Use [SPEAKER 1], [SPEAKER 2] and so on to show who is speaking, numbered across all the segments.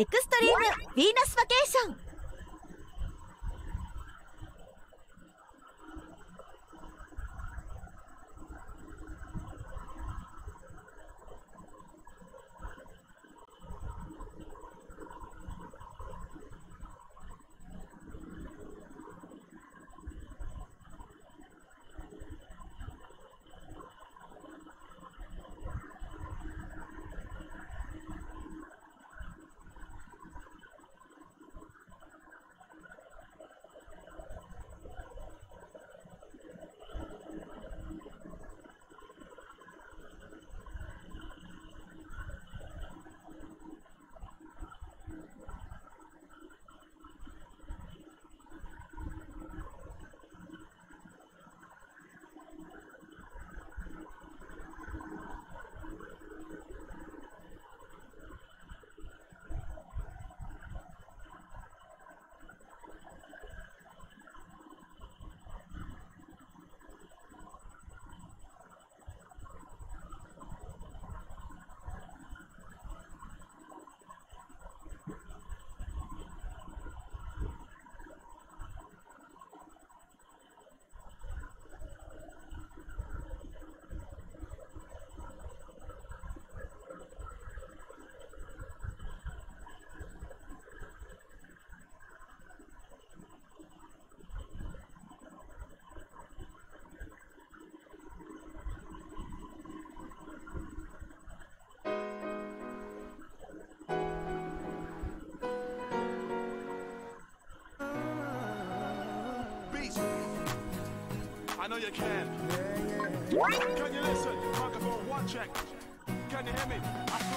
[SPEAKER 1] エクストリームヴィーナスバケーション。
[SPEAKER 2] know you can. Can you
[SPEAKER 3] listen? Microphone, one check. Can you hear me? I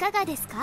[SPEAKER 3] か
[SPEAKER 2] がですか？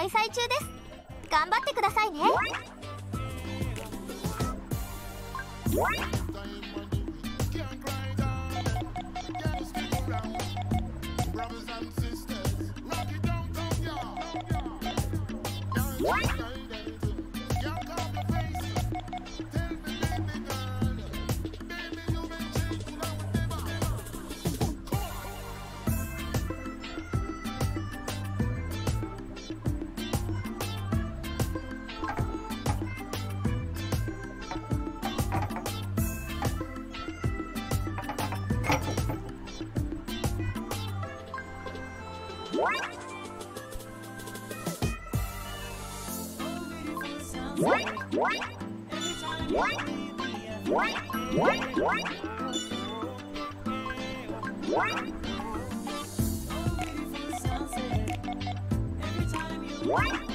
[SPEAKER 2] 開催中です。頑張ってくださいね。
[SPEAKER 3] What?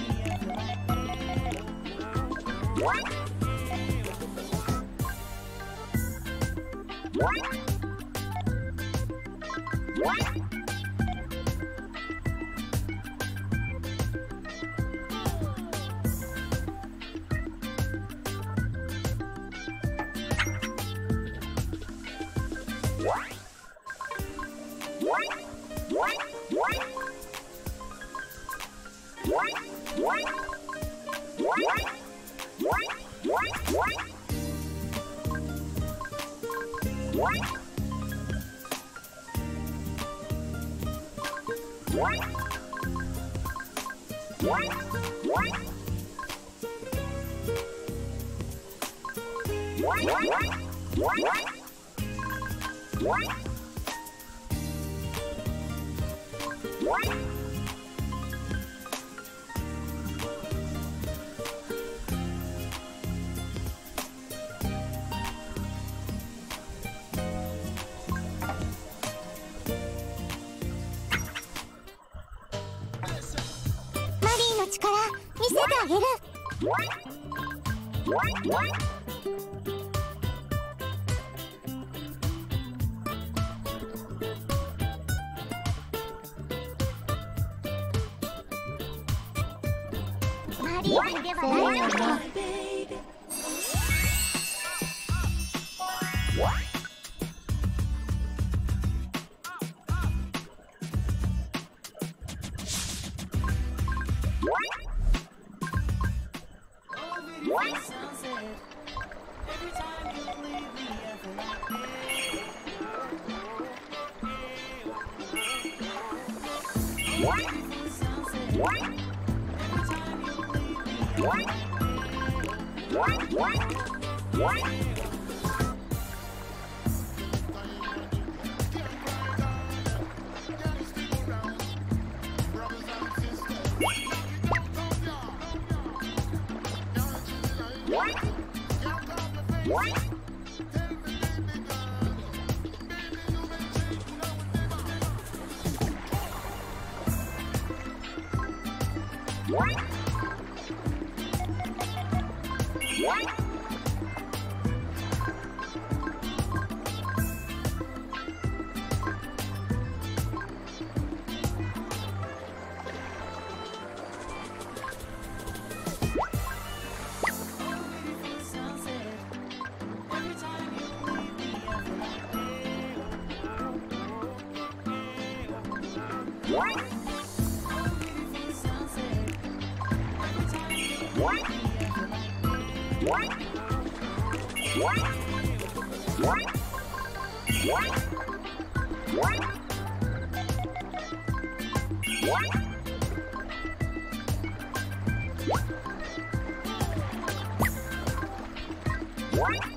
[SPEAKER 3] What?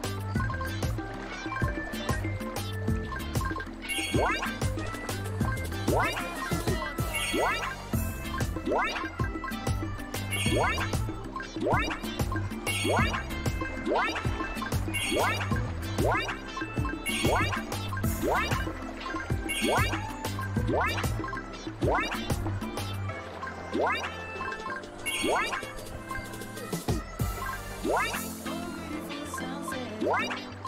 [SPEAKER 3] What?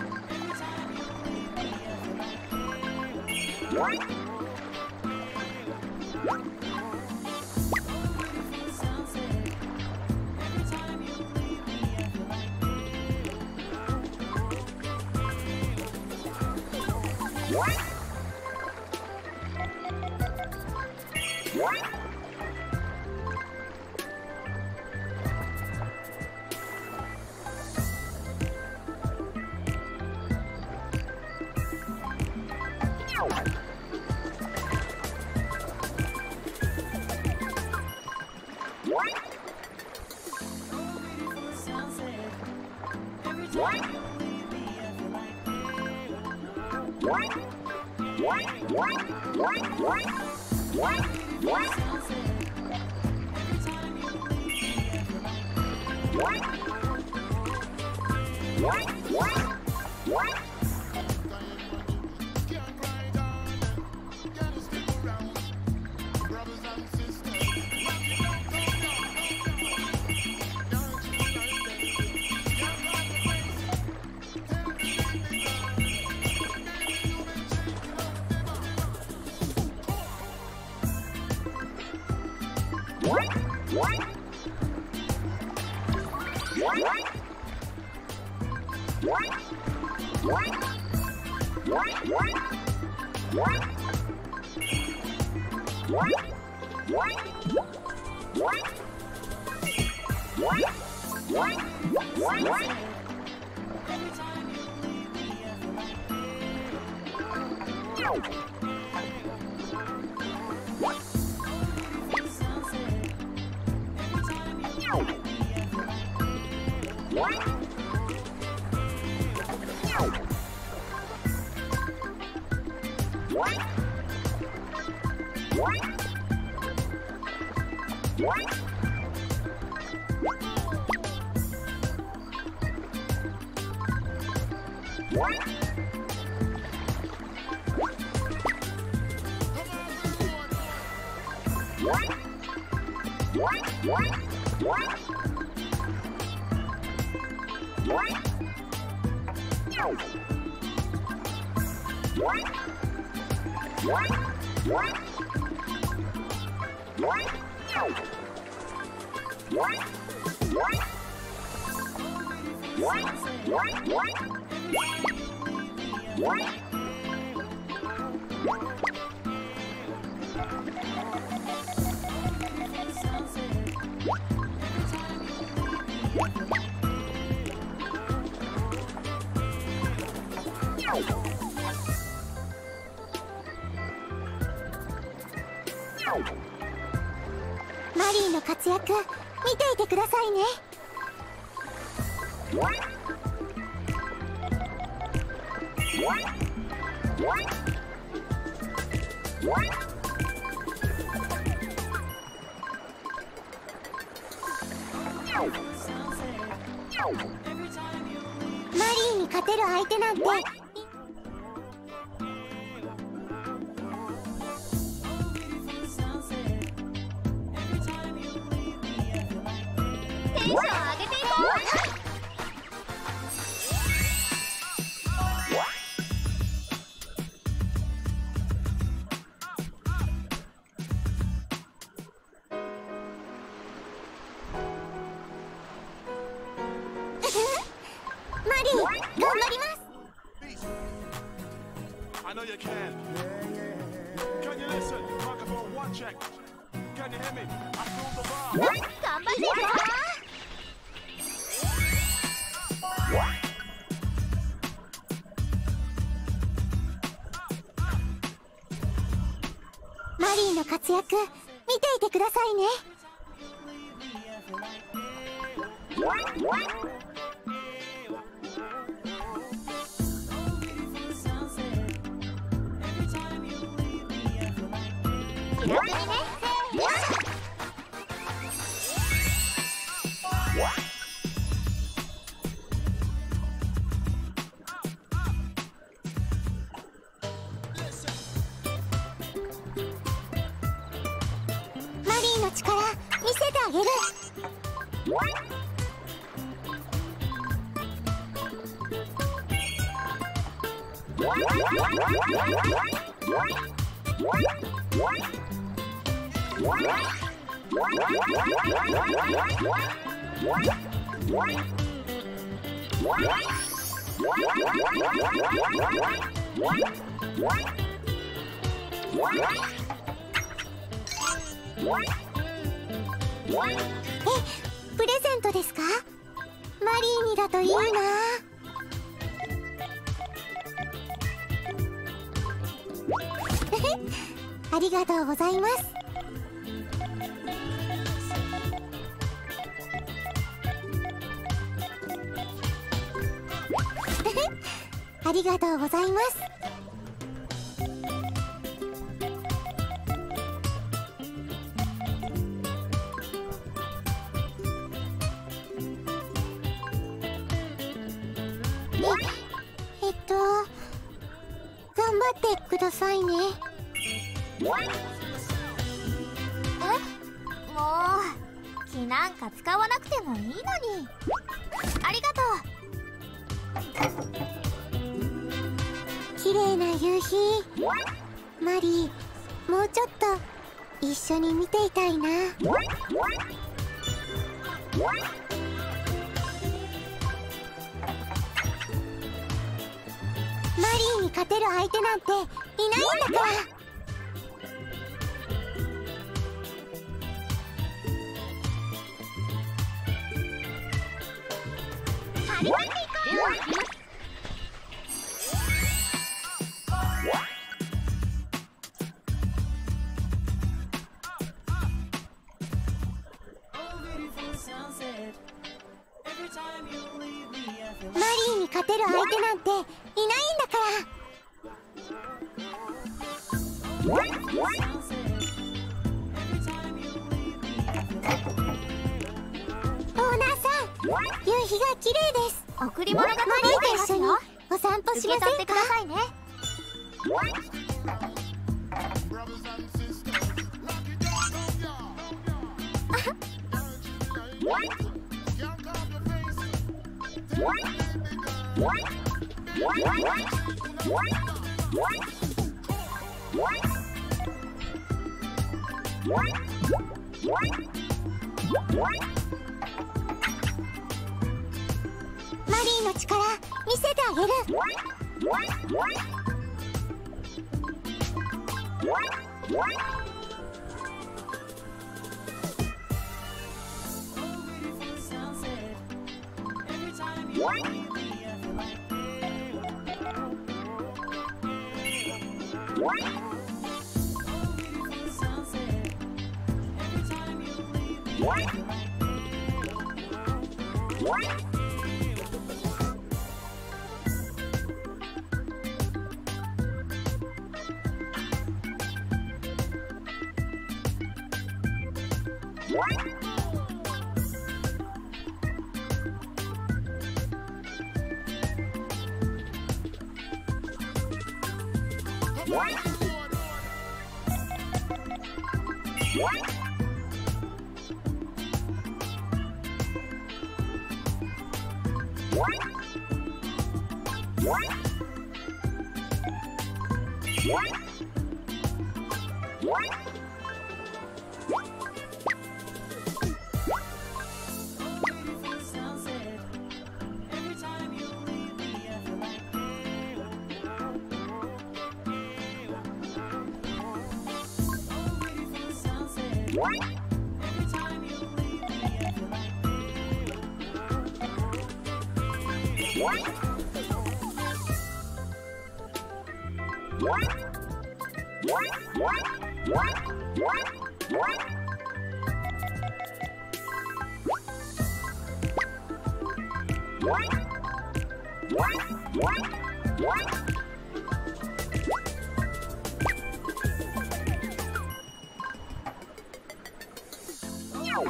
[SPEAKER 2] マリーの
[SPEAKER 4] 活躍見ていてくださいね。What? てる相手なんて夕日マリーもうちょっと一緒に見ていたいな。マリーに勝てる相手なんていないんだから。あリがリマ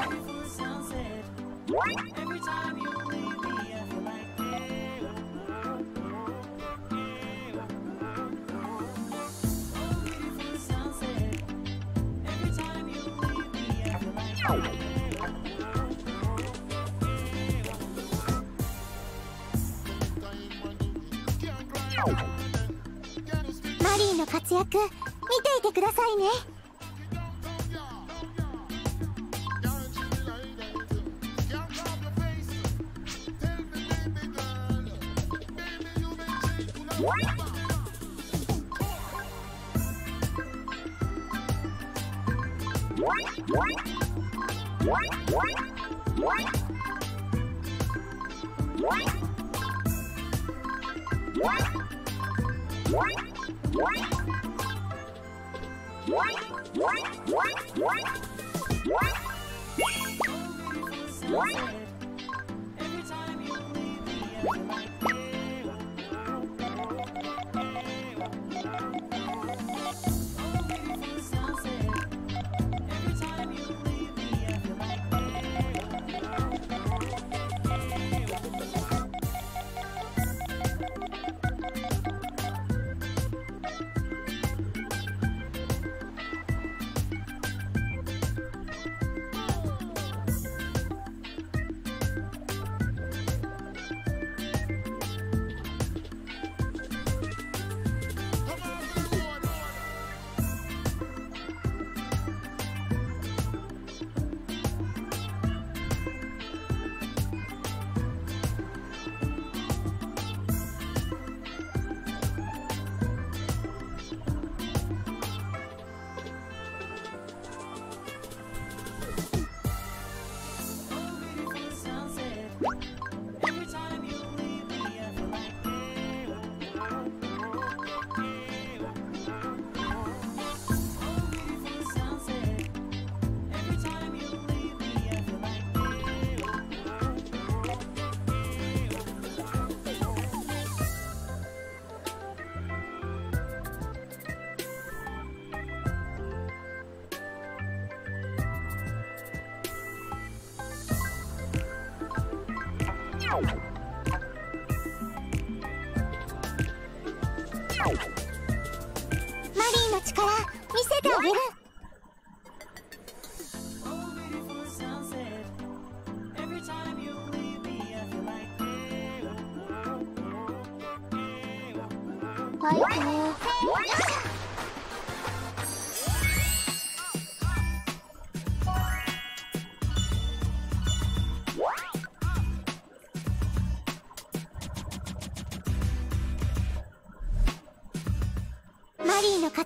[SPEAKER 4] リーの活躍見ていてくださいね。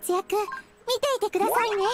[SPEAKER 4] 活躍見ていてくださいね。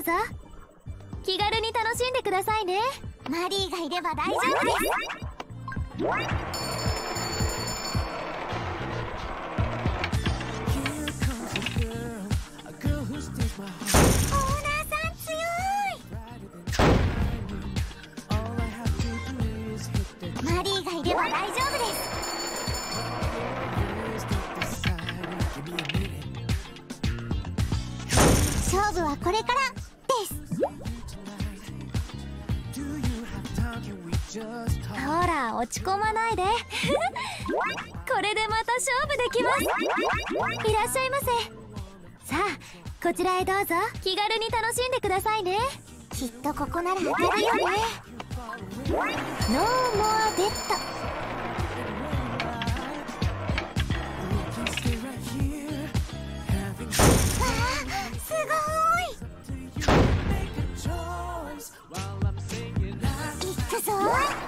[SPEAKER 5] うぞ。気軽に楽しんでくださいね。マリーがいれば大丈夫です。いませさあこちらへどうぞ。気軽に楽しんでくださいね。きっとここなら。当たるよねノーモアベッドわあすごい。
[SPEAKER 4] till you make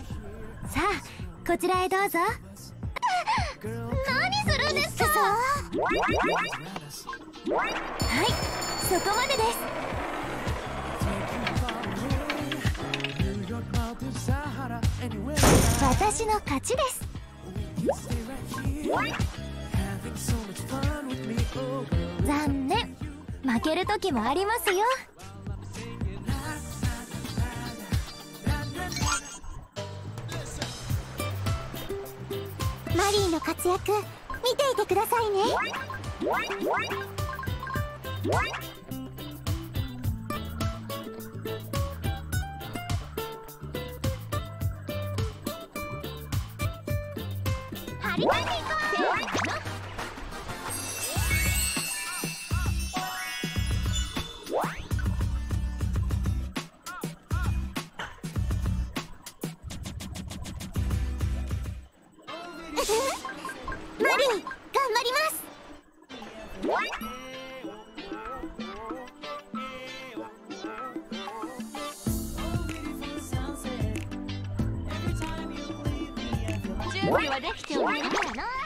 [SPEAKER 5] さあこちらへどうぞ。何するんですはいそこまでです。わの勝ちです。ざん負ける時もありますよ。マリーの活躍見ていてくださいね。張り込んでいこうマリー！準
[SPEAKER 4] 備はできておりながらな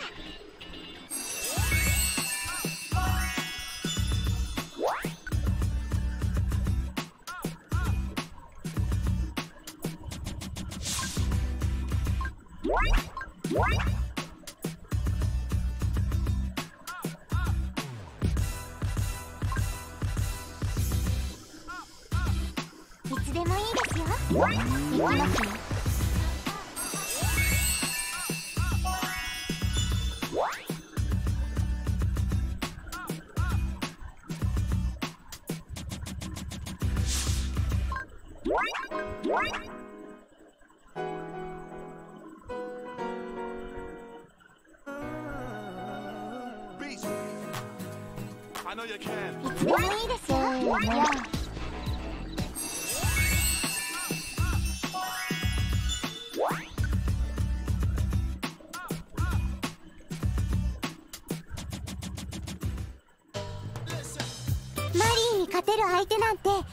[SPEAKER 4] る相手なんていないん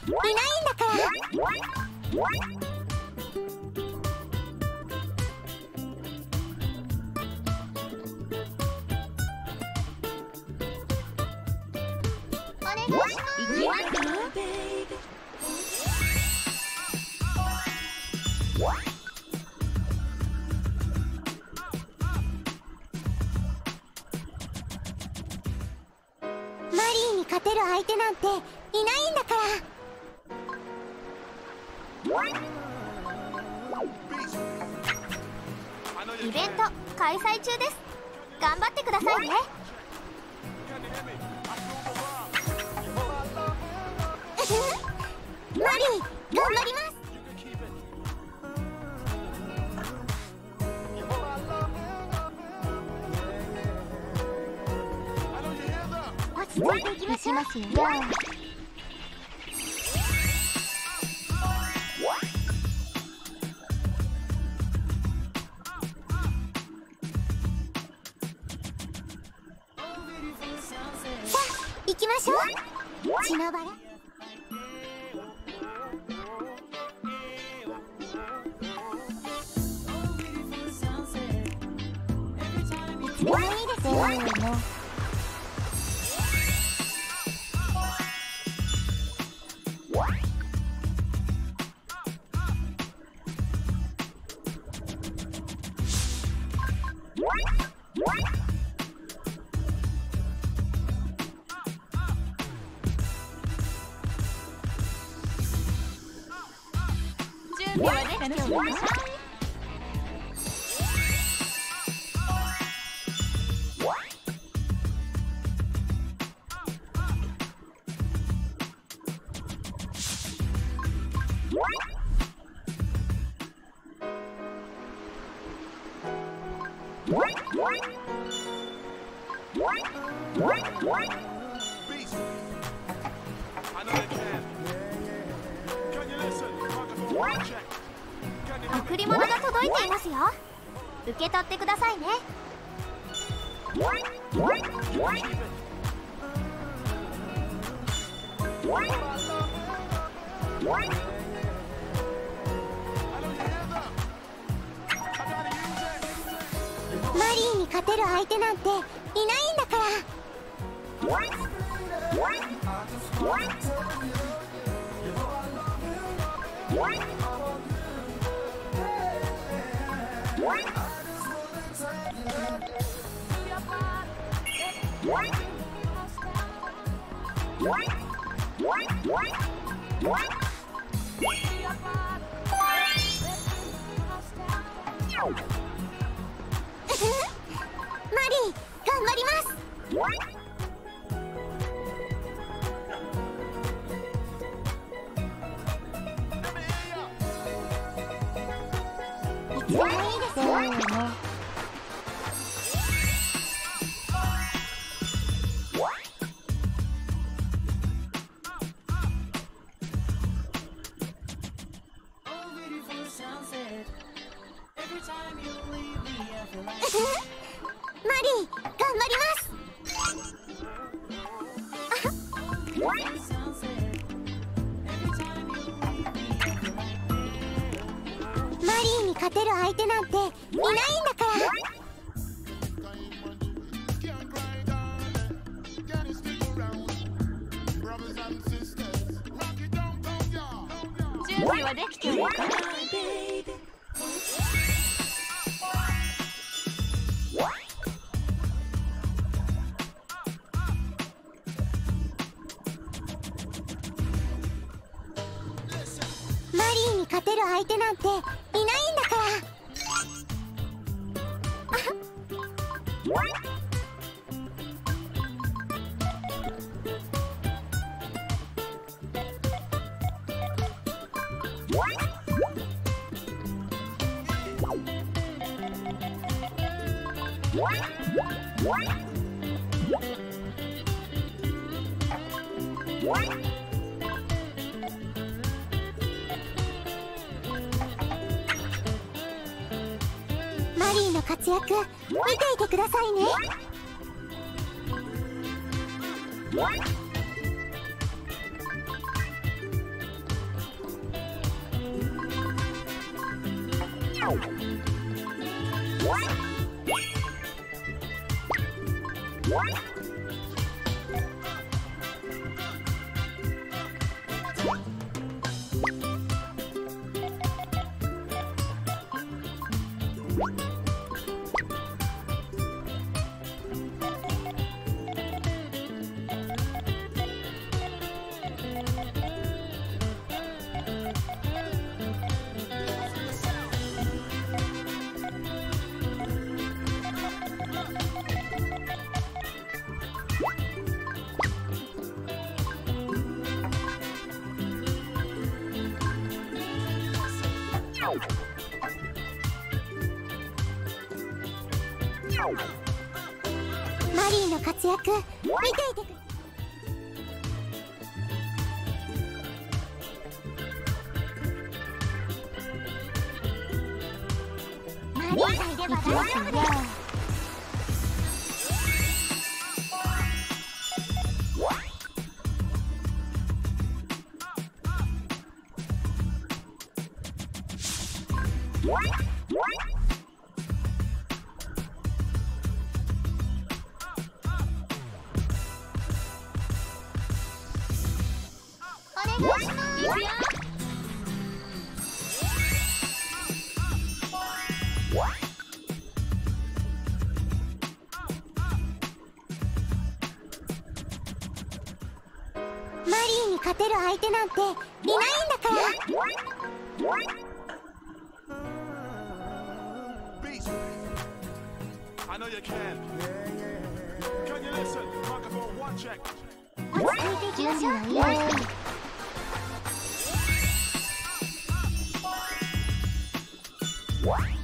[SPEAKER 4] だから。います。マリーに勝てる相手なんていないんだいいですよ。勝てる相手なんていないんだから。落ち着いしうい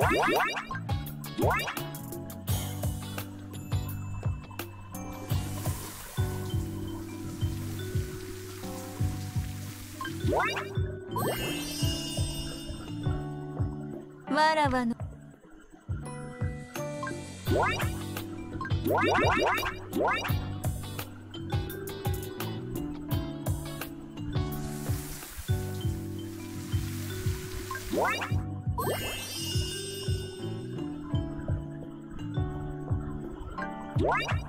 [SPEAKER 5] What? What?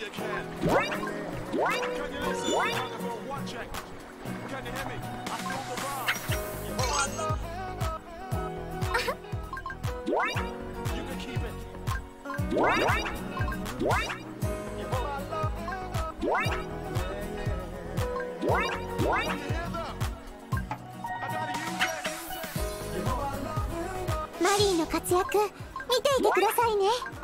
[SPEAKER 5] You
[SPEAKER 1] can. Can you listen? Microphone one
[SPEAKER 2] check. Can you hear me? I feel the vibe. Oh, I love You can keep it. Oh, Can you hear that?
[SPEAKER 1] マリーの活躍見ていてくださいね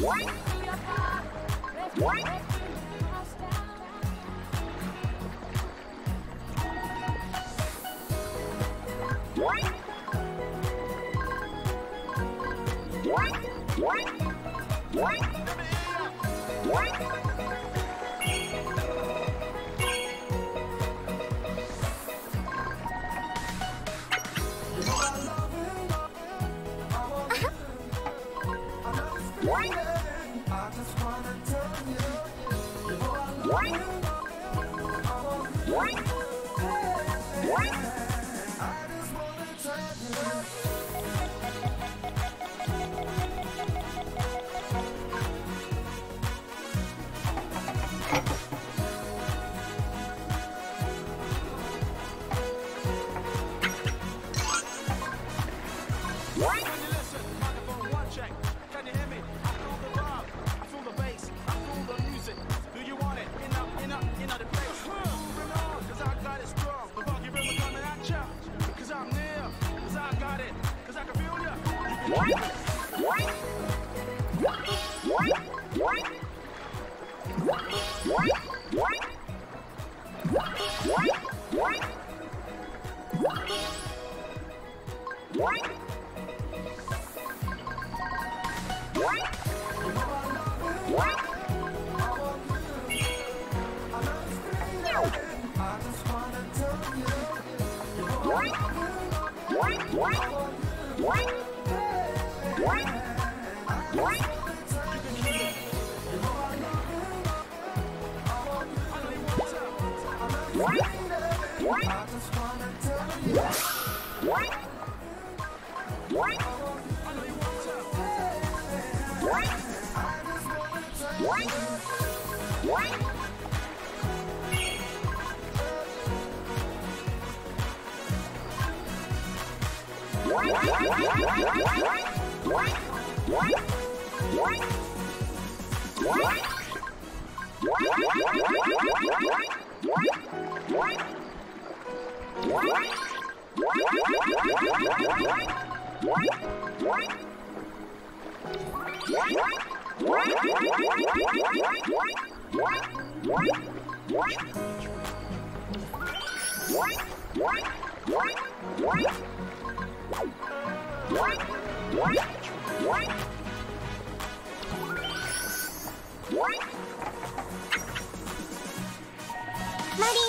[SPEAKER 1] What? ー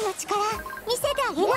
[SPEAKER 1] の力見せてあげる。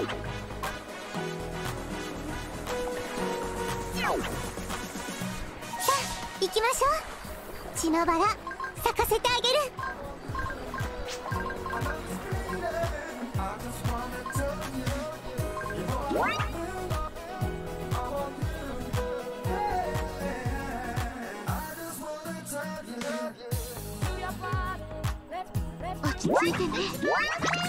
[SPEAKER 1] 行きましょう。血のバラ咲かせてあげる。落ち着いてね。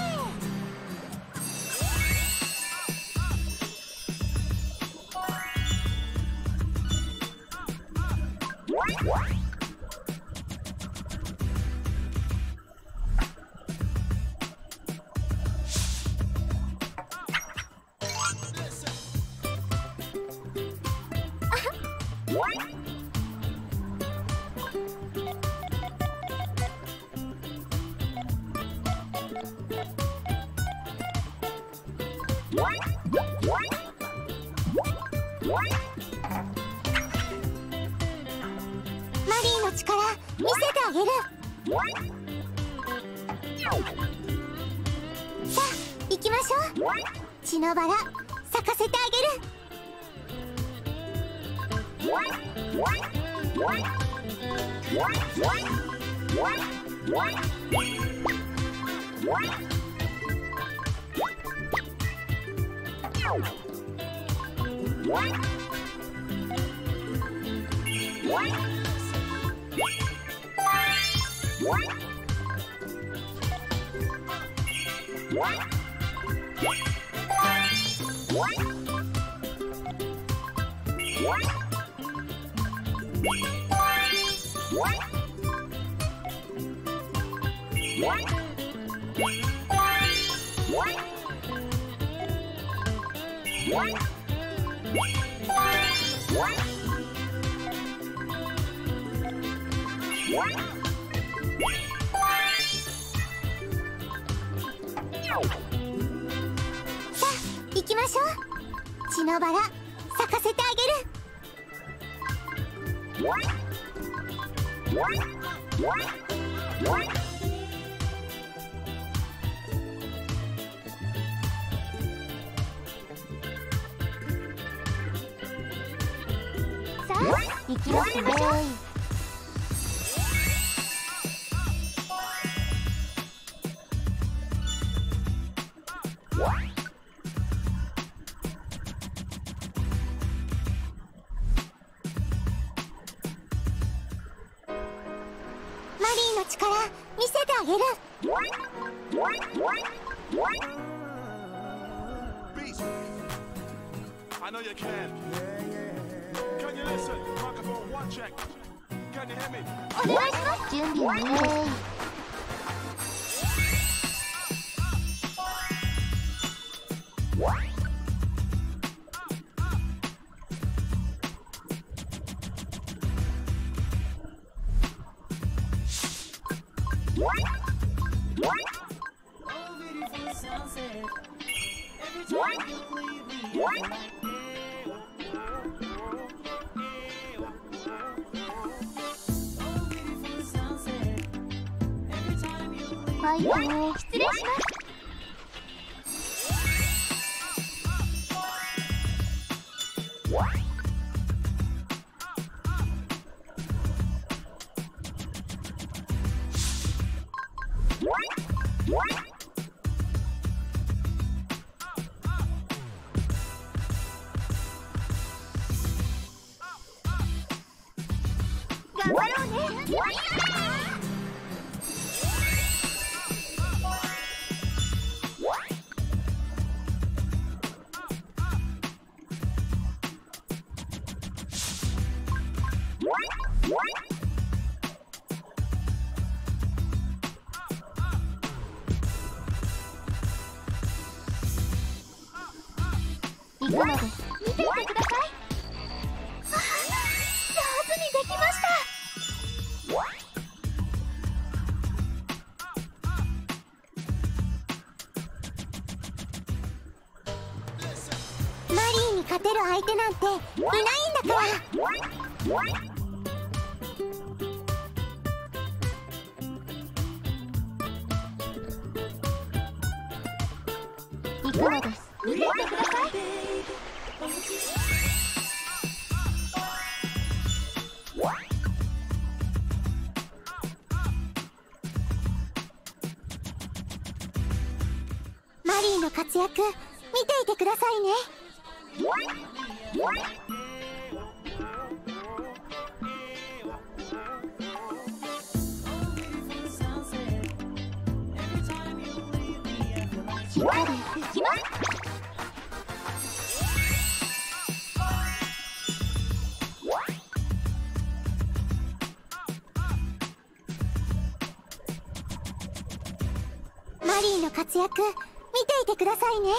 [SPEAKER 1] 力見せてあげる。Oh, beautiful
[SPEAKER 3] sunset. Every time you leave me.
[SPEAKER 1] 躍見ていてくださいね。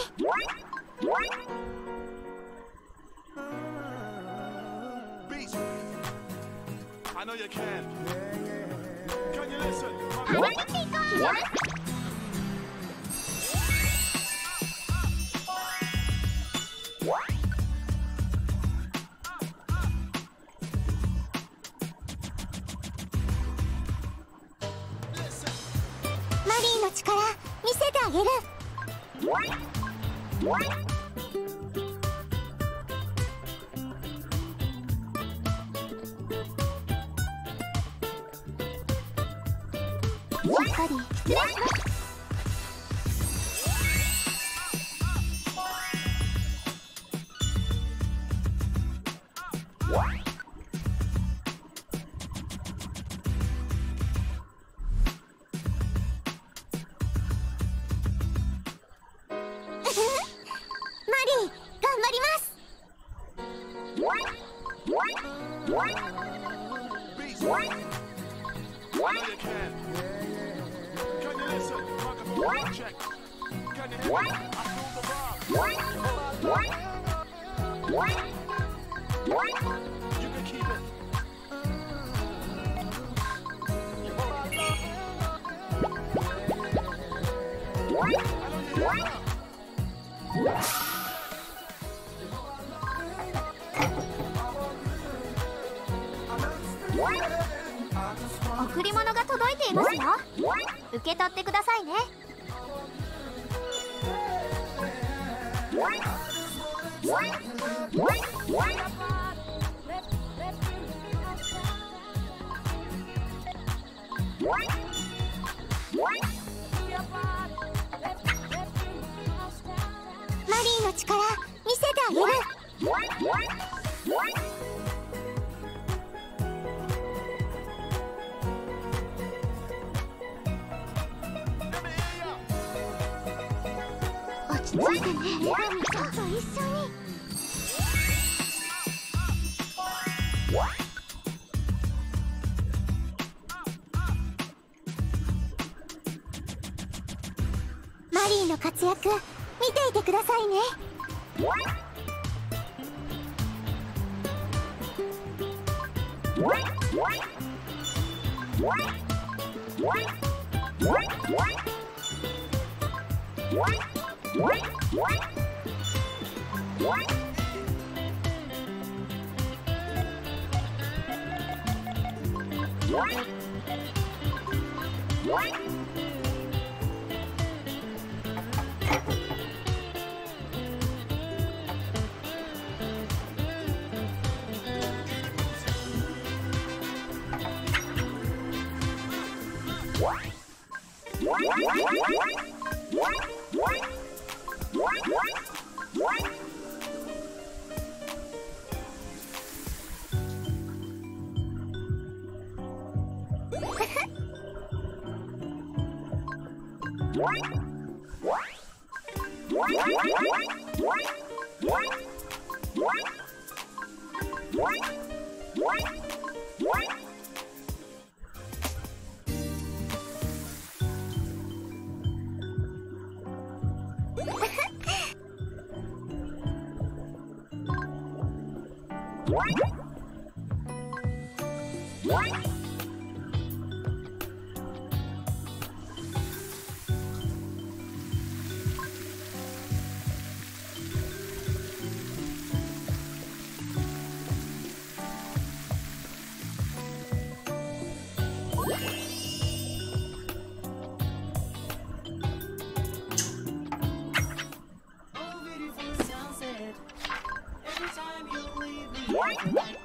[SPEAKER 4] What?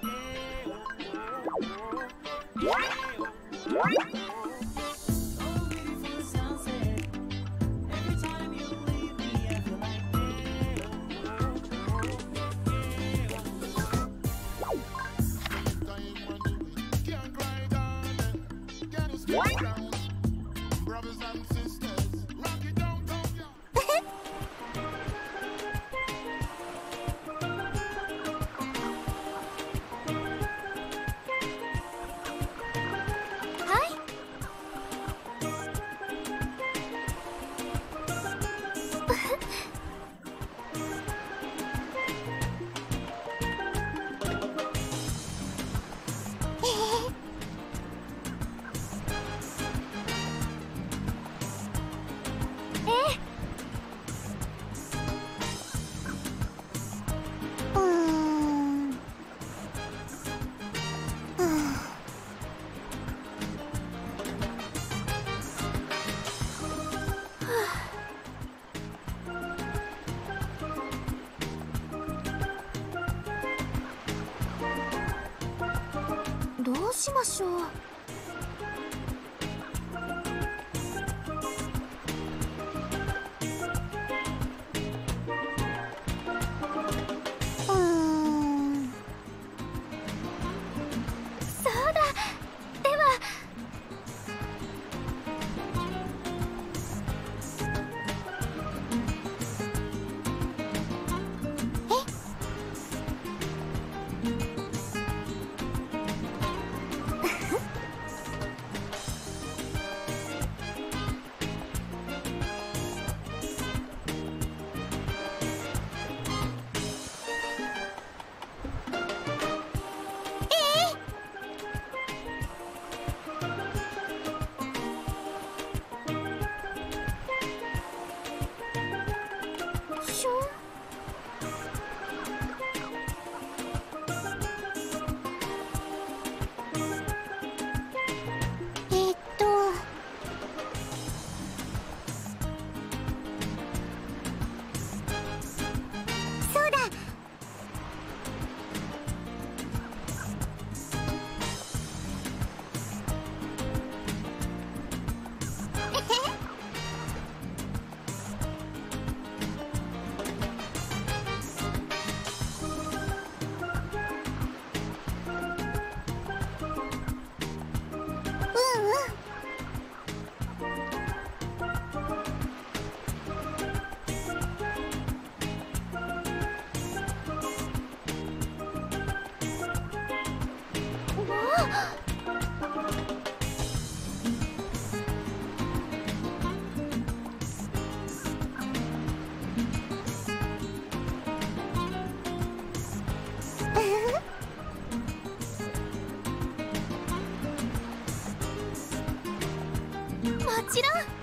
[SPEAKER 4] ろん。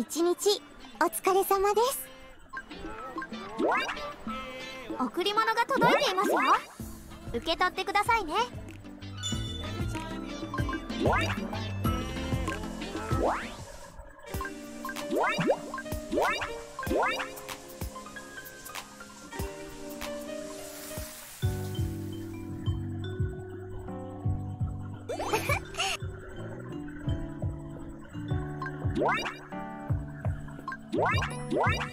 [SPEAKER 3] 一日お疲れ様です。
[SPEAKER 4] 贈り物が届いていますよ。受け取ってくださいね。What?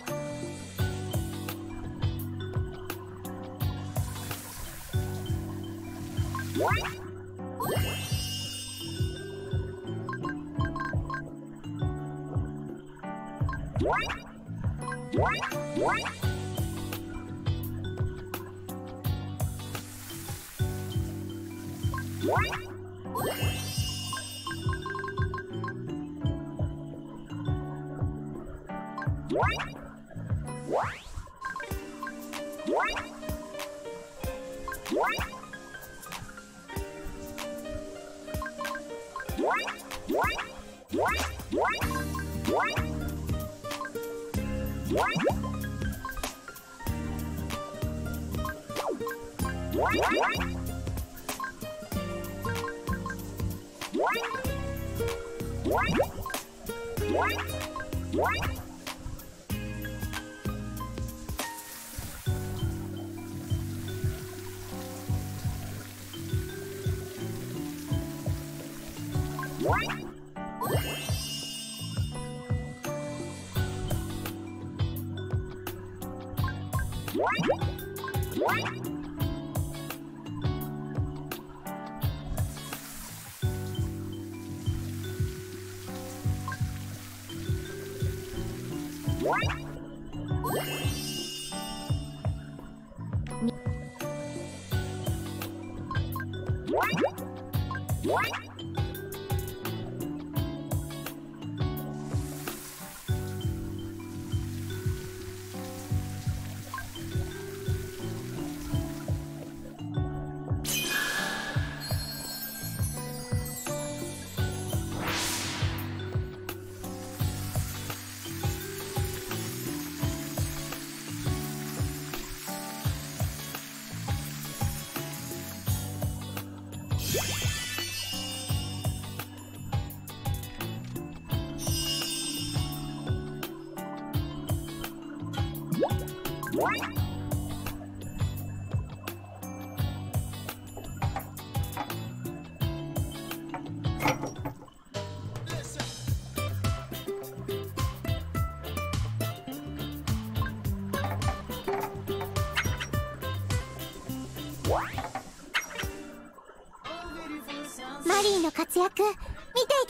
[SPEAKER 4] マ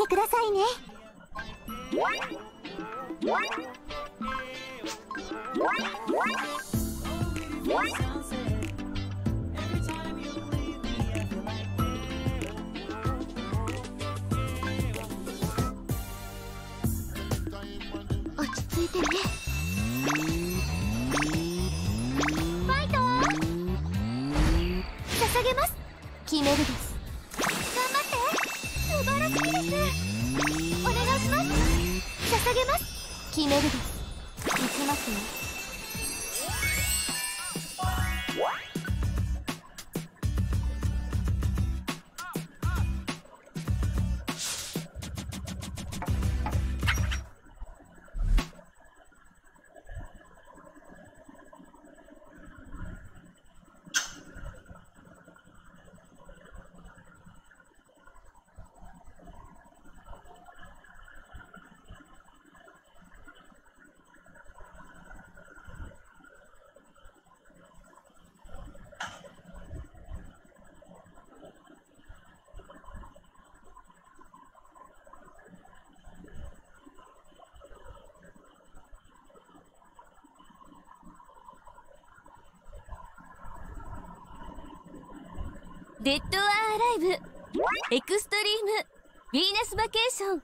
[SPEAKER 4] くださいね。
[SPEAKER 2] デッド・アー・ライブ。エクストリーム。ヴィーナス・バケーション。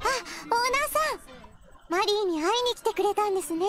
[SPEAKER 4] あオーナーさん。マリーに会いに来てくれたんですね。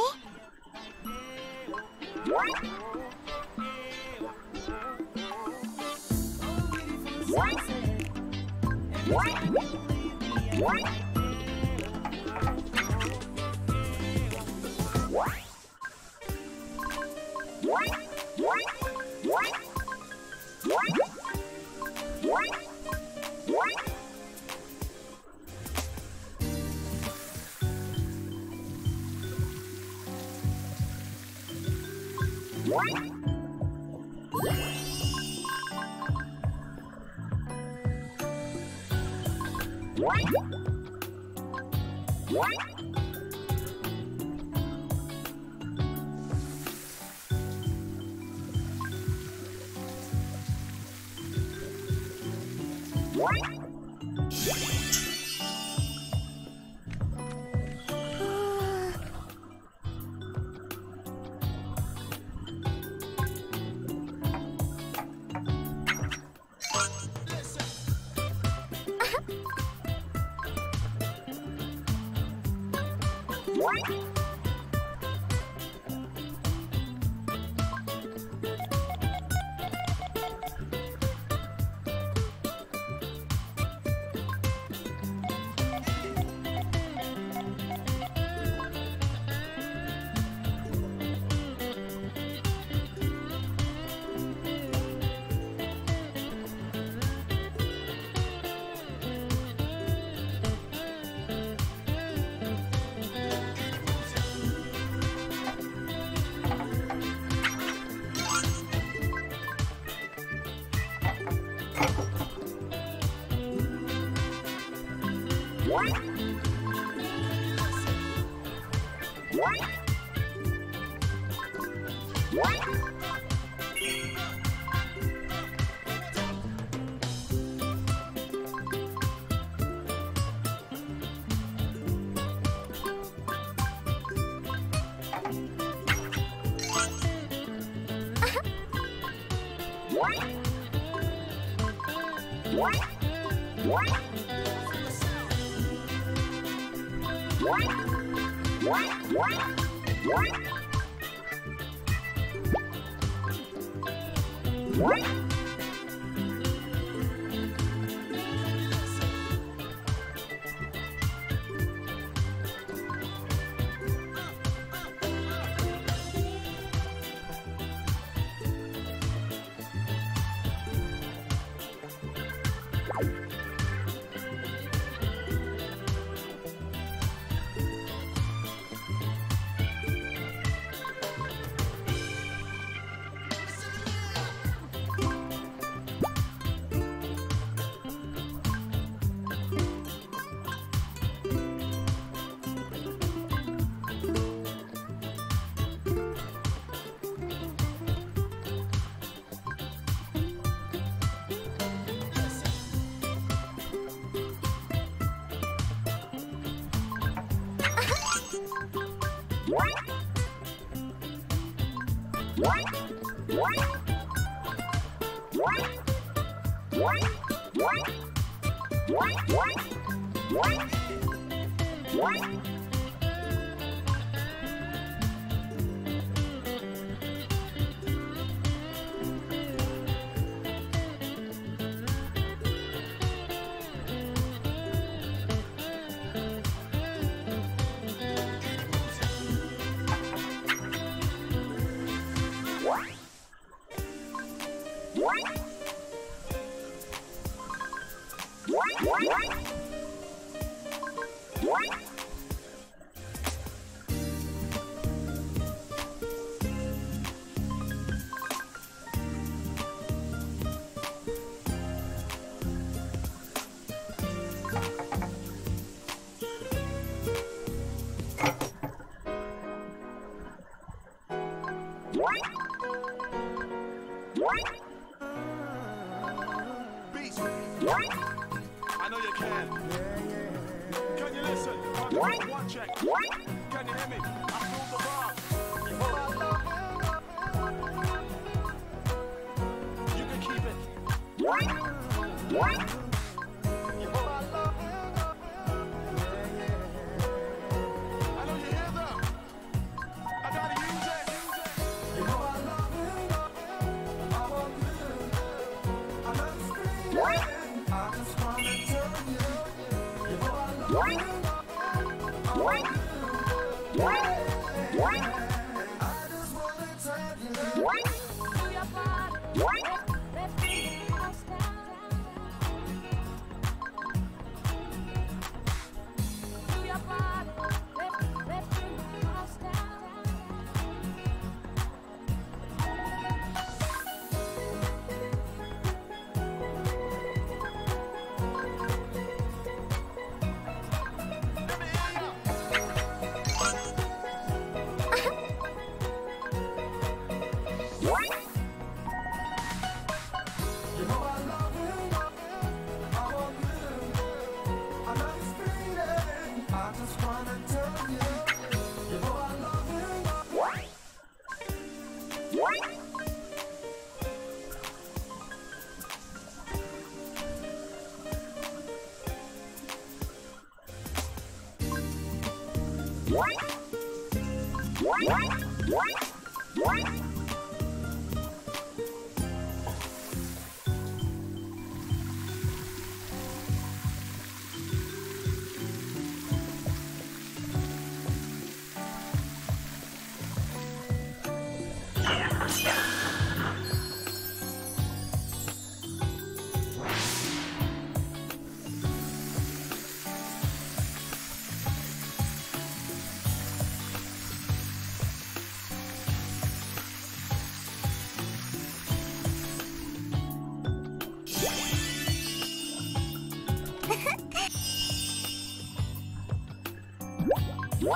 [SPEAKER 1] What? What? What? こ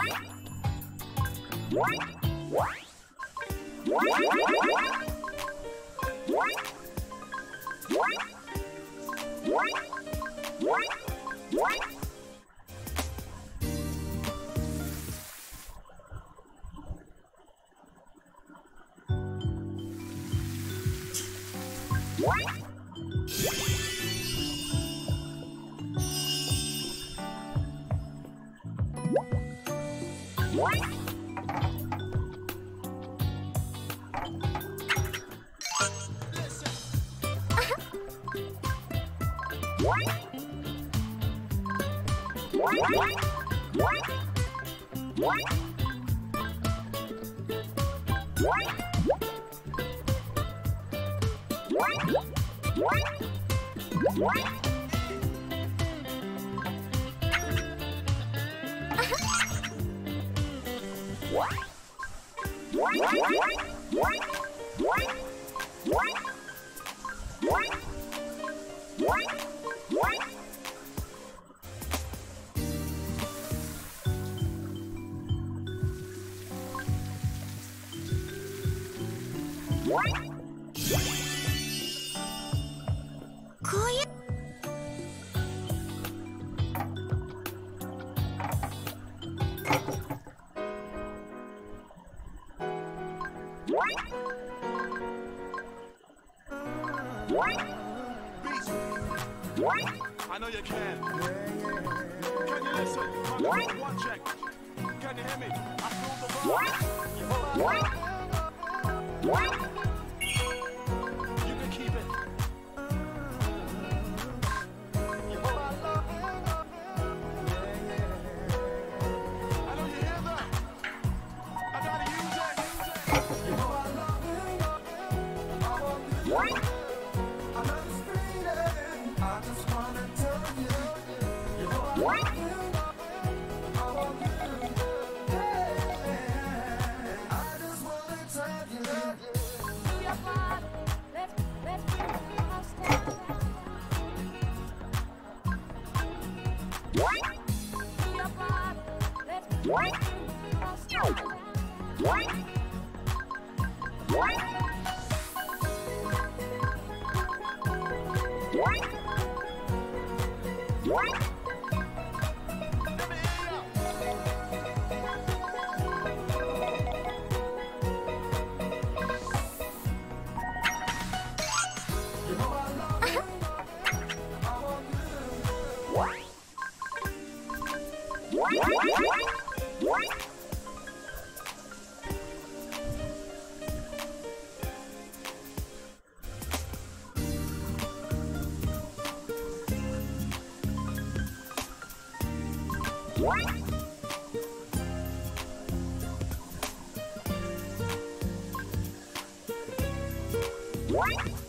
[SPEAKER 4] What?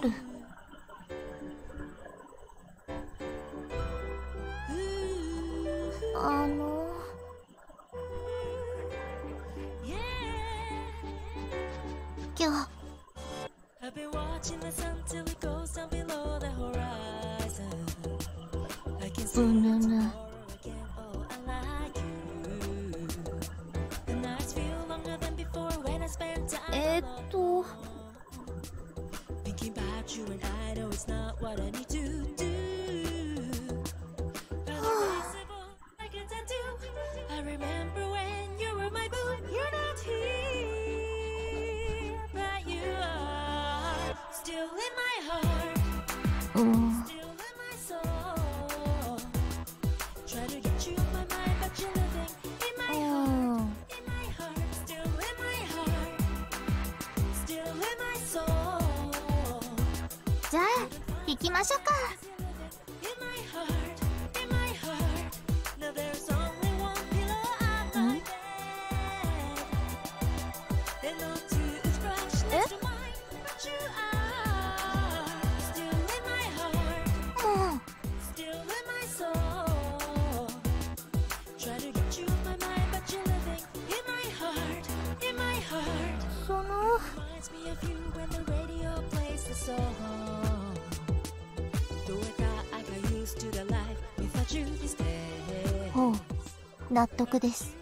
[SPEAKER 4] る。
[SPEAKER 3] あの。今日。ましょうか。得です。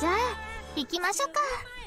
[SPEAKER 3] じゃあ行きましょうか。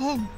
[SPEAKER 4] him.